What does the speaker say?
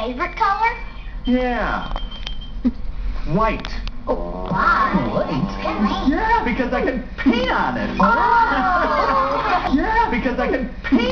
favorite color? Yeah. White. Why? Yeah, because I can pee on it. Oh. yeah, because I can pee.